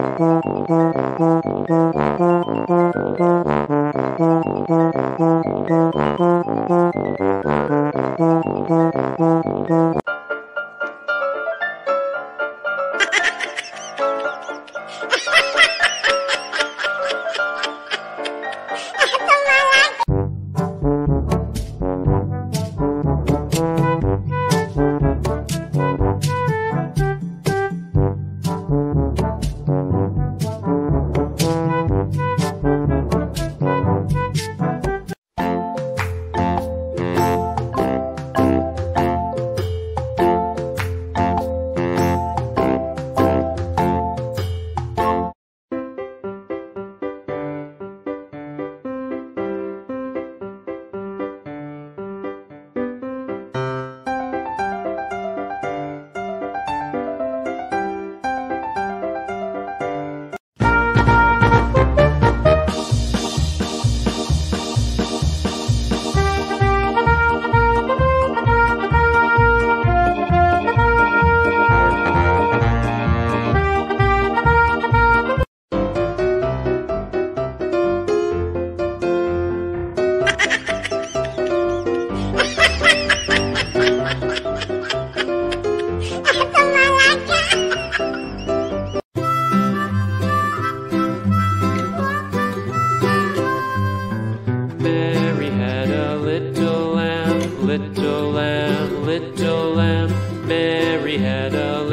Ha ha ha!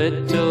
Little.